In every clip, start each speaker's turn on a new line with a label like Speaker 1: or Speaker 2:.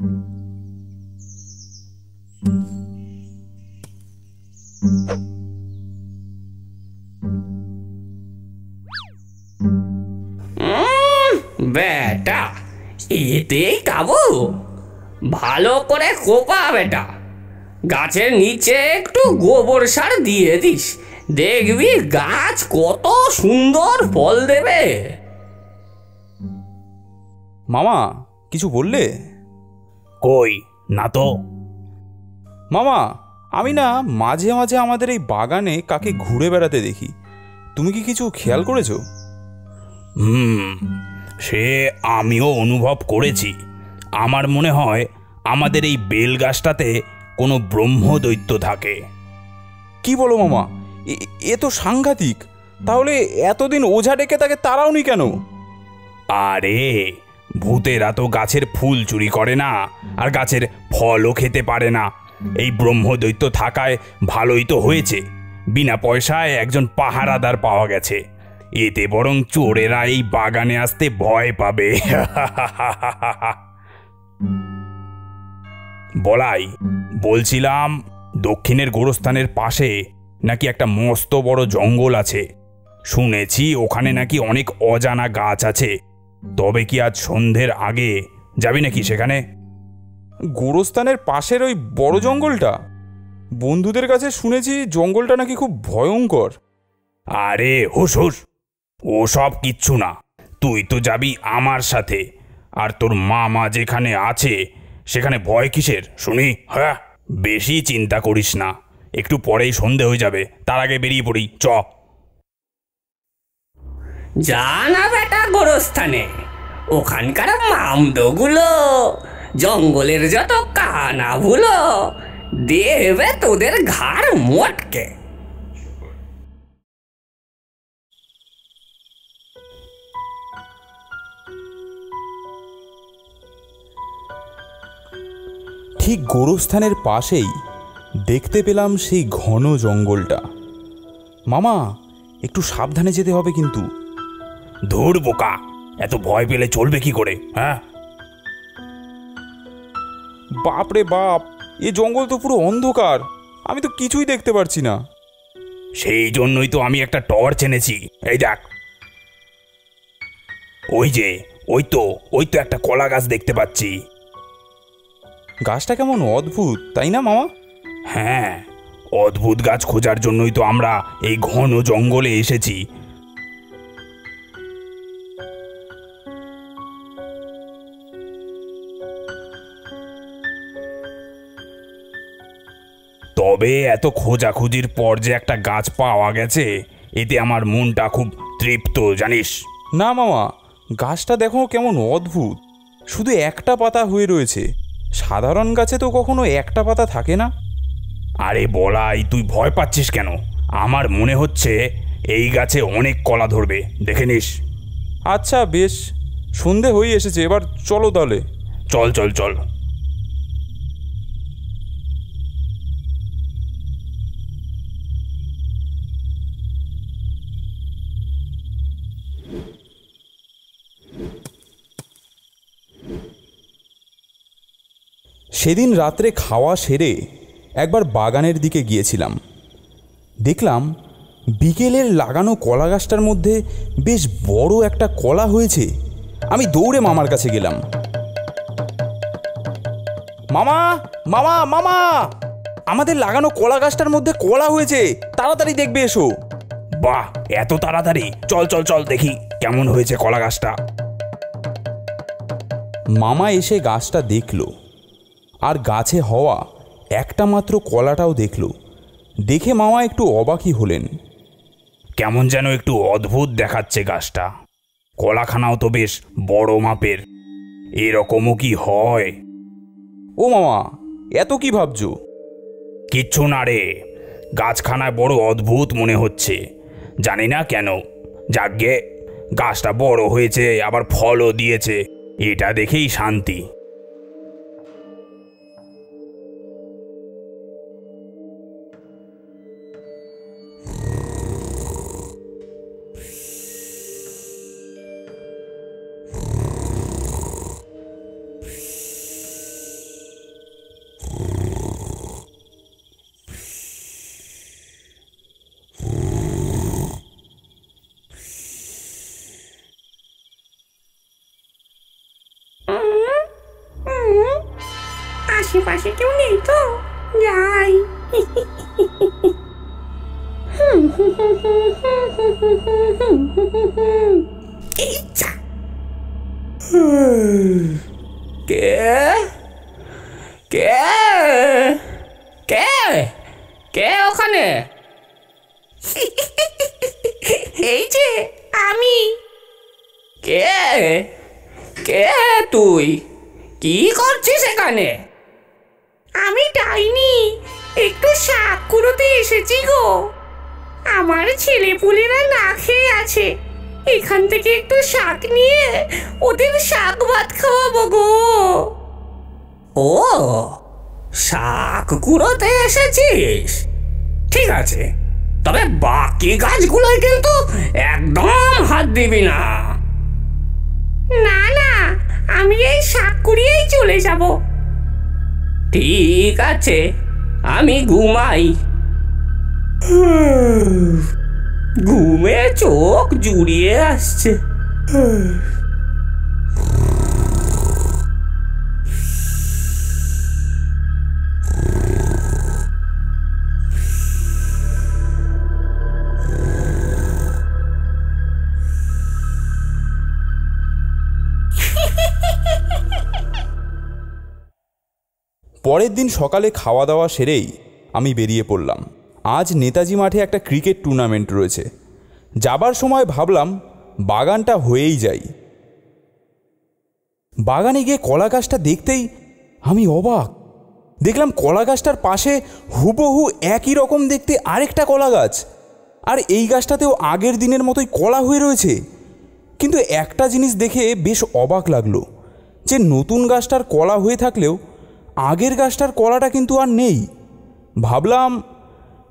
Speaker 1: বেটা, এতেই কাবু ভালো করে কোপা বেটা। গাছের নিচে একটু গোবর সার দিয়ে দিস। দেখবি গাছ কত সুন্দর ফল দেবে।
Speaker 2: মামা, কিছু বললে?
Speaker 3: কই? না তো।
Speaker 2: মামা আমি না মাঝে মাঝে আমাদের এই বাগানে কাকে ঘুরে বেড়াতে দেখি। তুমি কি কিছু খেয়াল করেছ?
Speaker 3: হুম সে আমিও অনুভব করেছি। আমার মনে হয় আমাদের এই বেল গাছটাতে কোনো ব্রহ্মদৈত্য থাকে।
Speaker 2: কি বলো মামা? এ- এ তো সাংঘাতিক। তাহলে এতদিন ওঝা ডেকে তাকে তাড়াওনি কেন?
Speaker 3: আরে ভূতেরা তো গাছের ফুল চুরি করে না, আর গাছের ফলও খেতে পারে না। এই ব্রহ্মদৈত্য থাকায় ভালোই তো হয়েছে। বিনা পয়সায় একজন পাহারাদার পাওয়া গেছে। এতে বরং চোরেরা এই বাগানে আসতে ভয় পাবে। বলাই, বলছিলাম, দক্ষিণের গোরস্থানের পাশে নাকি একটা মস্ত বড় জঙ্গল আছে। শুনেছি ওখানে নাকি অনেক অজানা গাছ আছে। তবে কি আজ সন্ধ্যের আগে যাবি নাকি সেখানে?
Speaker 2: গোরস্থানের পাশের ওই বড় জঙ্গলটা? বন্ধুদের কাছে শুনেছি জঙ্গলটা নাকি খুব ভয়ঙ্কর।
Speaker 3: আরে হুস হুস ও সব কিচ্ছু না। তুই তো যাবি আমার সাথে। আর তোর মামা যেখানে আছে সেখানে ভয় কিসের? শুনি। হ্যাঁ বেশি চিন্তা করিস না। একটু পরেই সন্ধে হয়ে যাবে। তার আগে বেরিয়ে পড়ি। চ।
Speaker 1: যা বেটা গোরস্থানে। ওখানকার মামদগুলো, জঙ্গলের যত কানাগুলো দেবে তোদের ঘাড় মোটকে।
Speaker 2: ঠিক গোরস্থানের পাশেই দেখতে পেলাম সেই ঘন জঙ্গলটা। মামা, একটু সাবধানে যেতে হবে কিন্তু।
Speaker 3: ধুর বোকা। এত ভয় পেলে চলবে কি করে হ্যাঁ?
Speaker 2: বাপ রে বাপ এ জঙ্গল তো পুরো অন্ধকার আমি তো কিছুই দেখতে পারছি না।
Speaker 3: সেই জন্যই তো আমি একটা টর্চ এনেছি। এই দেখ। ওই যে ওই তো ওই তো একটা কলা গাছ দেখতে পাচ্ছি।
Speaker 2: গাছটা কেমন অদ্ভুত তাই না মামা?
Speaker 3: হ্যাঁ অদ্ভুত গাছ খোঁজার জন্যই তো আমরা এই ঘন জঙ্গলে এসেছি। তবে এত খোঁজাখুঁজির পর যে একটা গাছ পাওয়া গেছে এতে আমার মনটা খুব তৃপ্ত জানিস?
Speaker 2: না মামা গাছটা দেখো কেমন অদ্ভুত। শুধু একটা পাতা হয়ে রয়েছে। সাধারণ গাছে তো কখনো একটা পাতা থাকে না।
Speaker 3: আরে বলাই তুই ভয় পাচ্ছিস কেন? আমার মনে হচ্ছে এই গাছে অনেক কলা ধরবে দেখে নিস।
Speaker 2: আচ্ছা বেশ। সন্ধে হয়ে এসেছে এবার চলো তাহলে।
Speaker 3: চল চল চল।
Speaker 2: সেদিন রাত্রে খাওয়া সেরে একবার বাগানের দিকে গিয়েছিলাম। দেখলাম বিকেলের লাগানো কলা গাছটার মধ্যে বেশ বড় একটা কলা হয়েছে। আমি দৌড়ে মামার কাছে গেলাম। মামা মামা মামা! আমাদের লাগানো কলা গাছটার মধ্যে কলা হয়েছে। তাড়াতাড়ি দেখবে এসো।
Speaker 3: বাহ, এত তাড়াতাড়ি। চল চল চল দেখি কেমন হয়েছে কলা গাছটা।
Speaker 2: মামা এসে গাছটা দেখল। আর গাছে হওয়া একটা মাত্র কলাটাও দেখল। দেখে মামা একটু অবাকই হলেন।
Speaker 3: কেমন যেন একটু অদ্ভুত দেখাচ্ছে গাছটা। কলাখানাও তো বেশ বড় মাপের। এরকমও কি হয়?
Speaker 2: ও মামা এত কি ভাবছ?
Speaker 3: কিচ্ছু না রে। গাছখানায় বড় অদ্ভুত মনে হচ্ছে। জানি না কেন। যাগ্গে গাছটা বড় হয়েছে আবার ফলও দিয়েছে। এটা দেখেই শান্তি।
Speaker 4: আশেপাশে কেউ নেই তো? যাই।
Speaker 1: কে? কে? কে? কে ওখানে?
Speaker 4: এই যে আমি।
Speaker 1: কে? কে তুই? কি করছিস এখানে?
Speaker 4: আমি ডাইনি একটু শাক কুড়োতে এসেছি গো। আমার ছেলেপুলেরা না খেয়ে আছে এখান থেকে একটু শাক নিয়ে ওদের শাক ভাত খাওয়াবো গো।
Speaker 1: ও শাক কুড়োতে এসেছিস? ঠিক আছে তবে বাকি গাছগুলোয় কিন্তু একদম হাত দিবি না।
Speaker 4: না না আমি এই শাক কুড়িয়েই চলে যাব।
Speaker 1: ঠিক আছে আমি ঘুমাই। ঘুমে চোখ জুড়িয়ে আসছে।
Speaker 2: পরের দিন সকালে খাওয়া দাওয়া সেরেই আমি বেরিয়ে পড়লাম। আজ নেতাজি মাঠে একটা ক্রিকেট টুর্নামেন্ট রয়েছে। যাবার সময় ভাবলাম, বাগানটা হয়েই যাই। বাগানে গিয়ে কলা গাছটা দেখতেই আমি অবাক। দেখলাম কলা গাছটার পাশে হুবহু একই রকম দেখতে আরেকটা কলা গাছ। আর এই গাছটাতেও আগের দিনের মতোই কলা হয়ে রয়েছে। কিন্তু একটা জিনিস দেখে বেশ অবাক লাগল, যে নতুন গাছটার কলা হয়ে থাকলেও আগের গাছটার কলাটা কিন্তু আর নেই। ভাবলাম,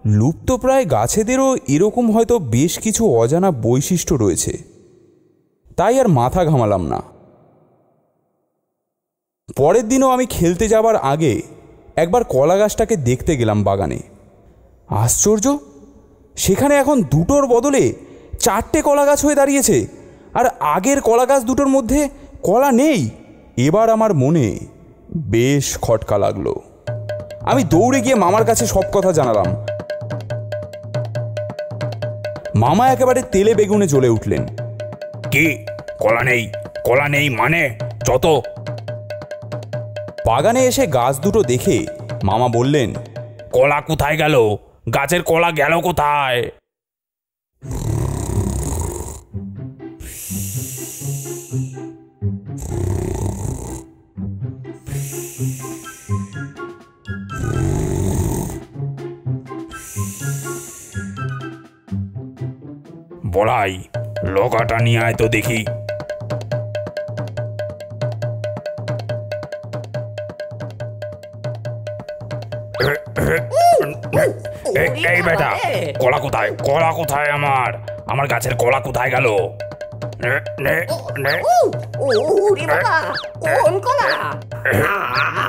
Speaker 2: লুপ্তপ্রায় গাছেদেরও এরকম হয়তো বেশ কিছু অজানা বৈশিষ্ট্য রয়েছে। তাই আর মাথা ঘামালাম না। পরের দিনও আমি খেলতে যাবার আগে একবার কলা গাছটাকে দেখতে গেলাম বাগানে। আশ্চর্য! সেখানে এখন দুটোর বদলে চারটে কলা গাছ হয়ে দাঁড়িয়েছে, আর আগের কলা গাছ দুটোর মধ্যে কলা নেই। এবার আমার মনে বেশ খটকা লাগল। আমি দৌড়ে গিয়ে মামার কাছে সব কথা জানালাম। মামা একেবারে তেলে বেগুনে জ্বলে উঠলেন।
Speaker 3: কি? কলা নেই? কলা নেই মানে? যত।
Speaker 2: বাগানে এসে গাছ দুটো দেখে মামা বললেন
Speaker 3: কলা কোথায় গেল? গাছের কলা গেল কোথায়? বলাই লগাটা নিয়ে আয় তো দেখি। এই বেটা কলা কোথায়? কলা কোথায় আমার? আমার গাছের কলা কোথায় গেল?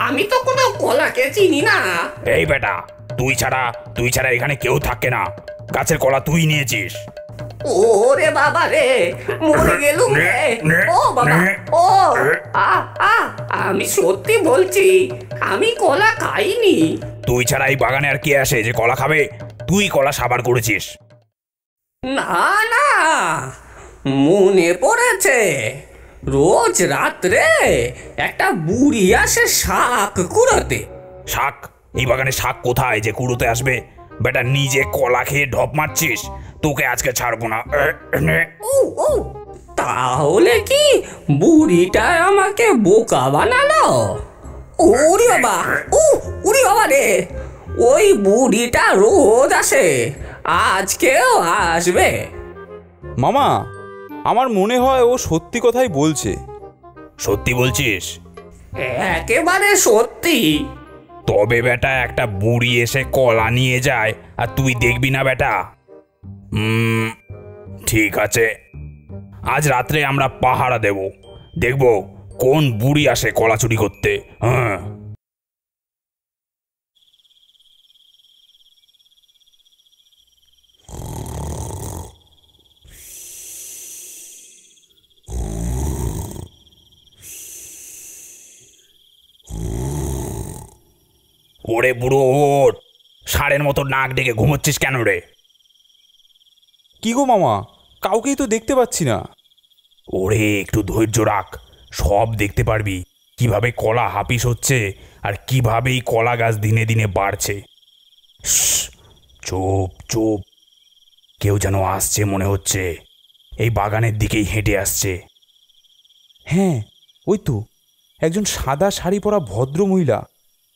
Speaker 1: আমি তো কোনো কলাকে চিনি না।
Speaker 3: এই বেটা তুই ছাড়া তুই ছাড়া এখানে কেউ থাকে না। গাছের কলা তুই নিয়েছিস।
Speaker 1: ওরে বাবা রে মরে গেলুম রে। ও বাবা ও আ আ আমি সত্যি বলছি আমি কলা খাইনি।
Speaker 3: তুই ছাড়া এই বাগানে আর কে আসে যে কলা খাবে? তুই কলা সাবার করেছিস।
Speaker 1: না না মনে পড়েছে রোজ রাত্রে একটা বুড়ি আসে শাক কুড়োতে।
Speaker 3: শাক? এই বাগানে শাক কোথায় যে কুড়োতে আসবে? বেটা নিজে কলা খেয়ে ঢপ মারছিস। তোকে আজকে ছাড়বো না।
Speaker 1: তাহলে কি বুড়িটা আমাকে বোকা বানালো? উড়ি বাবা ও উড়ি বাবা রে। ওই বুড়িটা রোজ আসে আজকেও আসবে।
Speaker 2: মামা আমার মনে হয় ও সত্যি কথাই বলছে।
Speaker 3: সত্যি বলছিস?
Speaker 1: একেবারে সত্যি।
Speaker 3: তবে বেটা একটা বুড়ি এসে কলা নিয়ে যায় আর তুই দেখবি না বেটা। ঠিক আছে। আজ রাত্রে আমরা পাহারা দেব। দেখব কোন বুড়ি আসে কলা চুরি করতে। হ্যাঁ। ওরে বুড়ো ওঠ ষাঁড়ের মতো নাক ডেকে ঘুমোচ্ছিস কেন রে?
Speaker 2: কি গো মামা? কাউকেই তো দেখতে পাচ্ছি না।
Speaker 3: ওরে একটু ধৈর্য রাখ। সব দেখতে পারবি। কীভাবে কলা হাপিস হচ্ছে আর কীভাবে এই কলা গাছ দিনে দিনে বাড়ছে। চুপ চুপ। কেউ যেন আসছে মনে হচ্ছে। এই বাগানের দিকেই হেঁটে আসছে।
Speaker 2: হ্যাঁ ওই তো। একজন সাদা শাড়ি পরা ভদ্র মহিলা।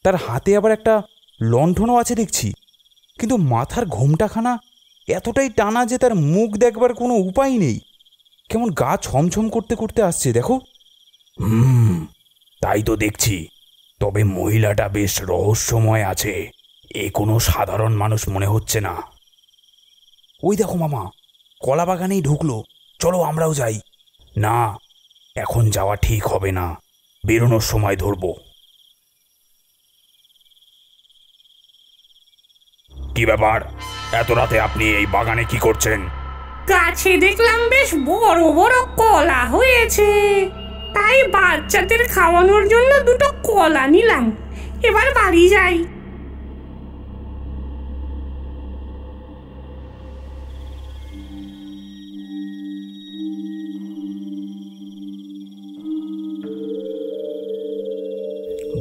Speaker 2: তার হাতে আবার একটা লণ্ঠনও আছে দেখছি। কিন্তু মাথার ঘোমটাখানা এতটাই টানা যে তার মুখ দেখবার কোনো উপায় নেই। কেমন গা ছমছম করতে করতে আসছে দেখো।
Speaker 3: হুম তাই তো দেখছি। তবে মহিলাটা বেশ রহস্যময় আছে। এ কোনো সাধারণ মানুষ মনে হচ্ছে না।
Speaker 2: ওই দেখো মামা কলা বাগানেই ঢুকলো। চলো আমরাও যাই।
Speaker 3: না এখন যাওয়া ঠিক হবে না। বেরোনোর সময় ধরবো। কি ব্যাপার? এত রাতে আপনি এই বাগানে কি করছেন?
Speaker 4: গাছে দেখলাম বেশ বড় বড় কলা হয়েছে। তাই বাচ্চাদের খাওয়ানোর জন্য দুটো কলা নিলাম। এবার বাড়ি যাই।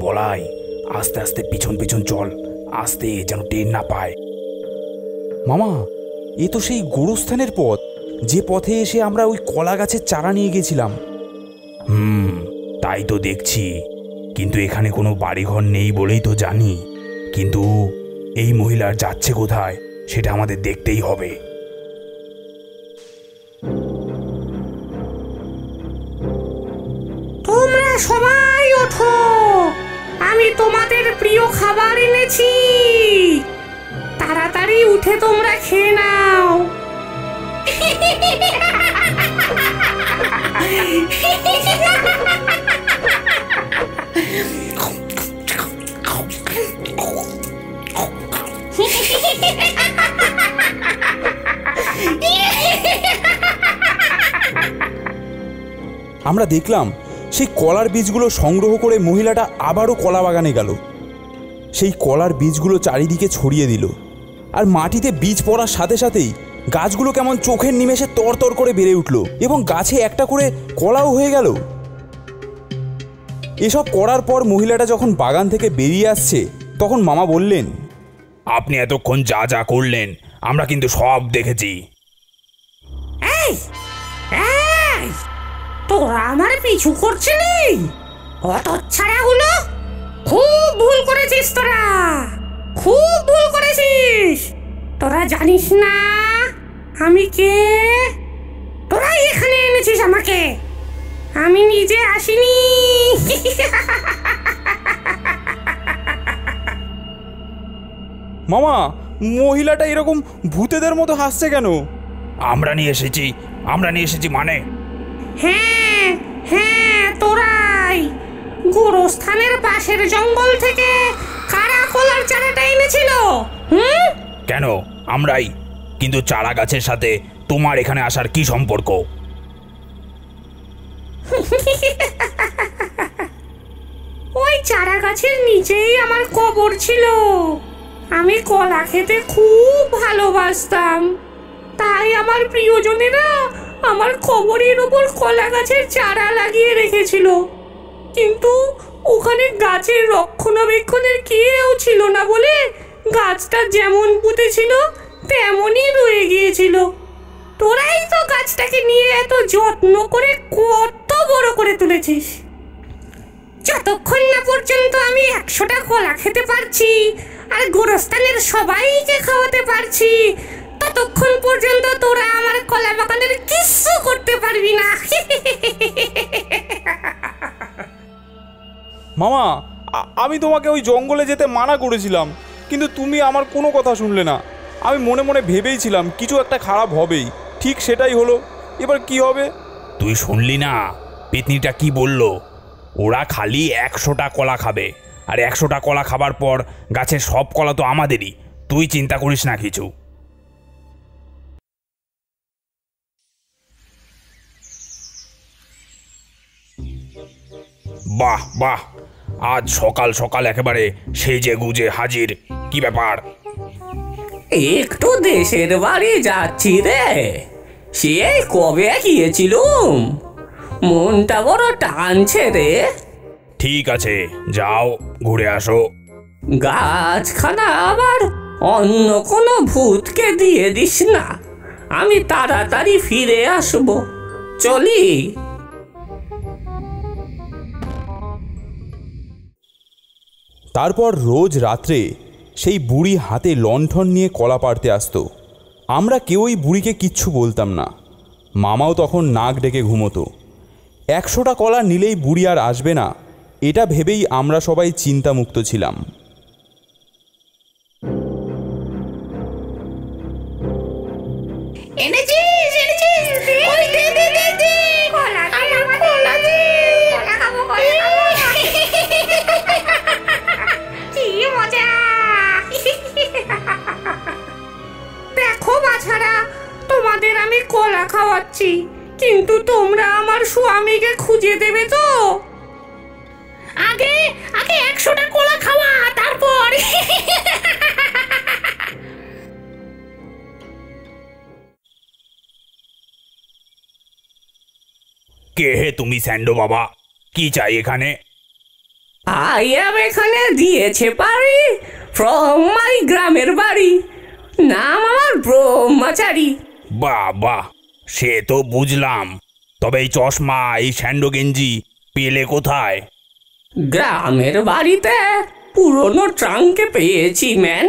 Speaker 3: বলাই আস্তে আস্তে পিছন পিছন চল। আস্তে যেন টের না পায়।
Speaker 2: মামা এ তো সেই গোরস্থানের পথ। যে পথে এসে আমরা ওই কলা গাছের চারা নিয়ে গেছিলাম।
Speaker 3: হুম তাই তো দেখছি। কিন্তু এখানে কোনো বাড়িঘর নেই বলেই তো জানি। কিন্তু এই মহিলার যাচ্ছে কোথায় সেটা আমাদের দেখতেই হবে।
Speaker 4: তোমরা সবাই ওঠো। আমি তোমাদের প্রিয় খাবার এনেছি। উঠে তোমরা খেয়ে নাও।
Speaker 2: আমরা দেখলাম সেই কলার বীজগুলো সংগ্রহ করে মহিলাটা আবারও কলা বাগানে গেল। সেই কলার বীজগুলো চারিদিকে ছড়িয়ে দিল। আর মাটিতে বীজ পড়ার সাথে সাথেই গাছগুলো কেমন চোখের নিমেষে তরতর করে বেড়ে উঠল এবং গাছে একটা করে কলাও হয়ে গেল। এসব করার পর মহিলাটা যখন বাগান থেকে বেরিয়ে আসছে, তখন মামা বললেন,
Speaker 3: আপনি এতক্ষণ যা যা করলেন, আমরা কিন্তু সব দেখেছি।
Speaker 4: তোরা আমার পিছু করছিলি? অত ছাড়াগুলো খুব ভুল করেছিস তোরা। খুব ভুল করেছিস। তোরা জানিস না আমি কে? তোরা এখানে এনেছিস আমাকে। আমি নিজে আসিনি।
Speaker 2: মামা মহিলাটা এরকম ভূতেদের মতো হাসছে কেন?
Speaker 3: আমরা নিয়ে এসেছি আমরা নিয়ে এসেছি মানে।
Speaker 4: হ্যাঁ হ্যাঁ তোরাই। গোরস্থানের পাশের জঙ্গল থেকে চারাটা এনেছিল। হুম?
Speaker 3: কেন? আমরাই। কিন্তু চারা গাছের সাথে তোমার এখানে আসার কি সম্পর্ক?
Speaker 4: ওই চারা গাছের নিচেই আমার কবর ছিল। আমি কলা খেতে খুব ভালোবাসতাম। তাই আমার প্রিয়জনেরা আমার কবরের ওপর কলা গাছের চারা লাগিয়ে রেখেছিল। কিন্তু ওখানে গাছের রক্ষণাবেক্ষণের কেউ ছিল না বলে গাছটা যেমন পুঁতেছিল, তেমনই রয়ে গিয়েছিল। তোরাই তো গাছটাকে নিয়ে এত যত্ন করে কত বড় করে তুলেছিস। যতক্ষণ না পর্যন্ত আমি একশোটা কলা খেতে পারছি আর গোরস্থানের সবাইকে খাওয়াতে পারছি, ততক্ষণ পর্যন্ত তোরা আমার কলা বাগানের কিচ্ছু করতে পারবি না।
Speaker 2: মামা আমি তোমাকে ওই জঙ্গলে যেতে মানা করেছিলাম, কিন্তু তুমি আমার কোনো কথা শুনলে না। আমি মনে মনে ভেবেইছিলাম কিছু একটা খারাপ হবেই। ঠিক সেটাই হলো। এবার কি হবে?
Speaker 3: তুই শুনলি না? পেতনিটা কি বলল? ওরা খালি একশোটা কলা খাবে, আর একশোটা কলা খাবার পর গাছের সব কলা তো আমাদেরই। তুই চিন্তা করিস না কিছু। বাহ বাহ। আজ সকাল সকাল একেবারে সেজে গুজে হাজির। কি ব্যাপার?
Speaker 1: একটু দেশের বাড়ি যাচ্ছি রে। সে কবে গিয়েছিলুম? মনটা বড় টানছে রে।
Speaker 3: ঠিক আছে যাও ঘুরে আসো।
Speaker 1: গাছখানা আবার অন্য কোনো ভূতকে দিয়ে দিস না। আমি তাড়াতাড়ি ফিরে আসব। চলি।
Speaker 2: তারপর রোজ রাত্রে সেই বুড়ি হাতে লণ্ঠন নিয়ে কলা পাড়তে আসতো। আমরা কেউই বুড়িকে কিচ্ছু বলতাম না। মামাও তখন নাক ডেকে ঘুমোতো। একশোটা কলা নিলেই বুড়ি আর আসবে না, এটা ভেবেই আমরা সবাই চিন্তামুক্ত ছিলাম।
Speaker 4: এনেছিস দেবে তো? আগে আগে একশোটা কলা খাওয়া তারপর।
Speaker 3: কে হে তুমি স্যান্ডো বাবা? কি চাই এখানে?
Speaker 1: আই এম এখানে দিয়েছে বাড়ি ফ্রম মাই গ্রামের বাড়ি। নাম আমার ব্রহ্মচারী।
Speaker 3: বাহ সে তো বুঝলাম। তবে এই চশমা এই স্যান্ডো গেঞ্জি পেলে কোথায়?
Speaker 1: গ্রামের বাড়িতে পুরনো ট্রাঙ্কে পেয়েছি man.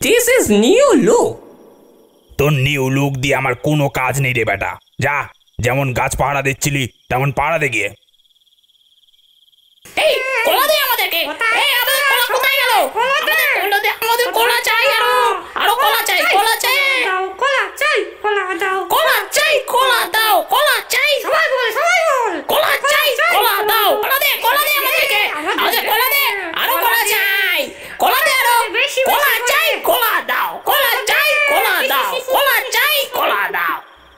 Speaker 1: This is new look
Speaker 3: তোর নিউ লুক দিয়ে আমার কোনো কাজ নেই রে বেটা। যা যেমন গাছ পাহারা দিচ্ছিলি তেমন পাহারাতে গিয়ে।
Speaker 4: এই কলা দে আমাদেরকে। এই আমাদের কলা কোথায়? গেল? আমাদের কলা দে আমাদের কলা চাই আরও। আরও কলা চাই কলা চাই। কলা চাই কলা দাও কলা চাই কলা দাও কলা চাই। সবাই বল সবাই বল। কলা চাই কলা দাও। কলা দে কলা দে আমাদেরকে। আমাদের কলা দে আরও কলা চাই। কলা দে আরও। কলা চাই কলা দাও কলা চাই কলা দাও কলা চাই কলা দাও।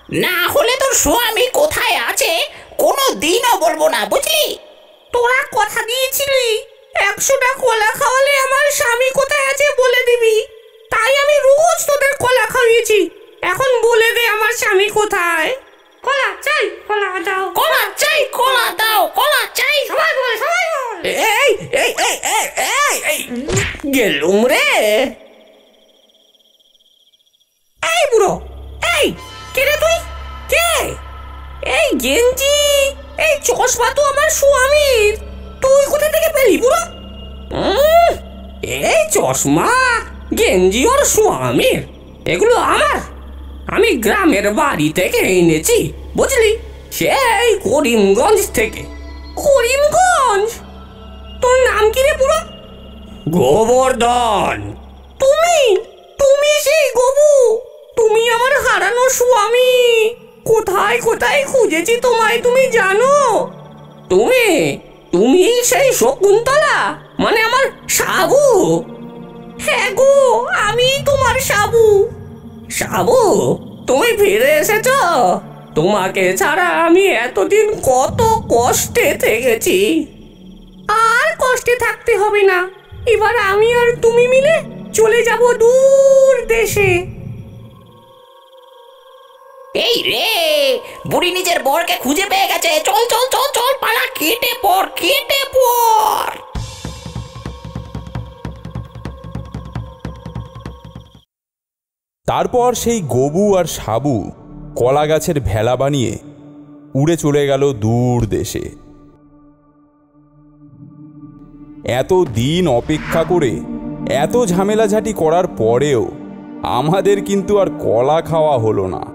Speaker 4: না হলে তোর স্বামী কোথায় আছে? কোনো দিনও বলব না বুঝলি? কথা দিয়েছিলি? একশোটা কলা খাওয়ালে আমার স্বামী কোথায় আছে বলে দিবি? তাই আমি রোজ তোদের কলা খাইয়েছি এখন বলে দে আমার স্বামী কোথায়। কলা চাই কলা দাও। কলা চাই কলা দাও কলা চাই। সবাই বল সবাই বল।
Speaker 1: এই এই এই এই এই এই গেলুম রে। এই বুড়ো এই কে রে তুই? কে? এই গেঞ্জি? এই চশমা তো আমার স্বামীর। তুই কোথা থেকে পেলি বুড়ো? এই চশমা গেঞ্জি ওর স্বামীর। এগুলো আমার। আমি গ্রামের বাড়ি থেকে এনেছি বুঝলি? সেই করিমগঞ্জ থেকে। করিমগঞ্জ? তোর নাম কি রে বুড়ো? গোবর্ধন। তুমি? তুমি সেই গবু? তুমি আমার হারানো স্বামী। কোথায় কোথায় খুঁজেছি তোমায় তুমি জানো? তুমি তুমি সেই শকুন্তলা? মানে আমার সাবু? হ্যাঁ গো, আমি তোমার সাবু। সাবু, তুমি ফিরে এসেছ? তোমাকে ছাড়া আমি এতদিন কত কষ্টে থেকেছি। আর কষ্টে থাকতে হবে না। এবার আমি আর তুমি মিলে চলে যাব দূর দেশে।
Speaker 4: এই রে, বুড়ি নিজের বরকে খুঁজে পেয়ে গেছে। চল চল চল চল, পালা, কেটে পড় কেটে পড়।
Speaker 2: তারপর সেই গবু আর সাবু কলা গাছের ভেলা বানিয়ে উড়ে চলে গেল দূর দেশে। এত দিন অপেক্ষা করে এত ঝামেলাঝাটি করার পরেও আমাদের কিন্তু আর কলা খাওয়া হলো না।